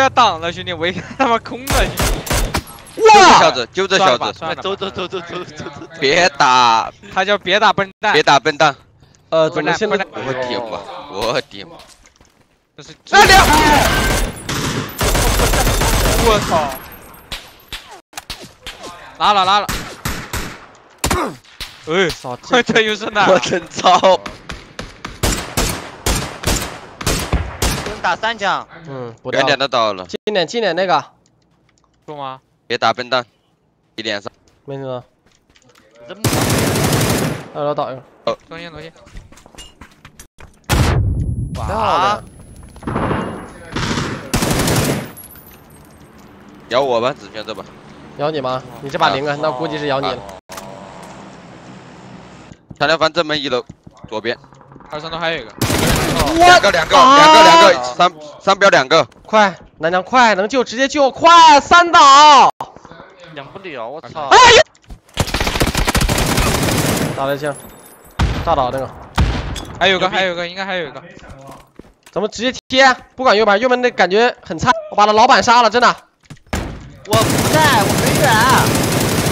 要挡了，兄弟，围他妈空了，兄弟。就这小！子，就这小子，吧算了走走走走走走走。别打，他叫别打笨蛋别，打笨蛋！呃，怎么现在我天嘛，我天嘛！这是哎两我操！拉了拉了，哎，操，这又是哪儿我啊？真操！给你打三枪，嗯，不掉远点的倒了，近点近点那个，中吗？别打笨蛋，一脸上。没听到，怎么？二楼倒一个，中心中心。漂亮，咬我吧，只选这把。咬你吗？你这把零啊，那估计是咬你了。强调翻正门一楼，左边。二三楼还有一个，两个两个啊两个两个，三三标两个。快，南娘快，能救直接救，快三倒，养不了，我操！哎打了一枪，大倒那个，还有个还有个，应该还有一个。咱们直接贴，不管右边，右边那感觉很菜，我把他老板杀了，真的，我不在，我很远，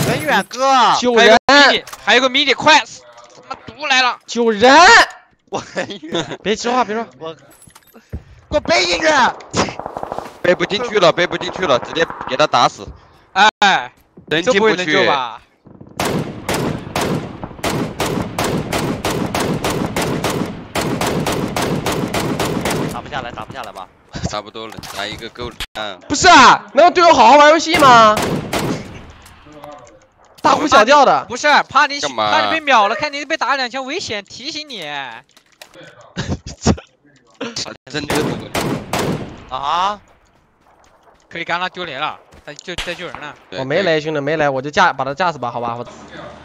很远，哥，救人还有个，迷你，还有个迷你，快！他妈毒来了！救人，我很远，别说话，别说，我给我背进去。背不进去了，背不进去了，直接给他打死，哎，人这不能进不去。救吧？打不下来，打不下来吧？差不多了，打一个够了。嗯，不是啊，能让队友好好玩游戏吗？大呼小叫的，不是，怕你怕你被秒了，看你被打两枪危险，提醒你。真。啊？可以干了，丢雷了，他就在救人了。我没。来，兄弟没来，我就架把他架死吧，好吧，我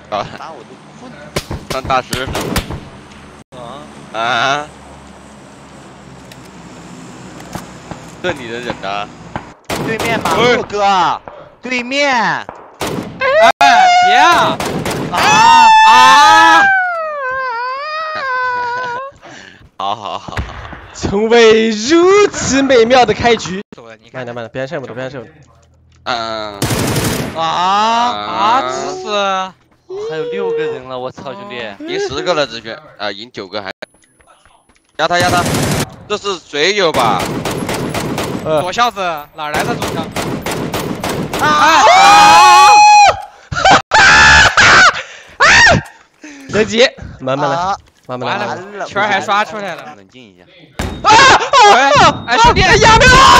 打我都困当大师啊！啊！这你的人呢，对面马哎路哥，对面哎，别啊！啊啊！好好好，成为如此美妙的开局。走了，你看慢点慢点，别按这么多，别按这么多。嗯啊！啊，只是还有六个人了，我操，兄弟！赢十个了，子轩啊，赢九个还。压他压他，这是水友吧？呃，左小子哪来的左小？啊！别急，慢慢来，啊慢慢来。完了，圈还刷出来了冷静一下。啊啊！哎兄弟压没了！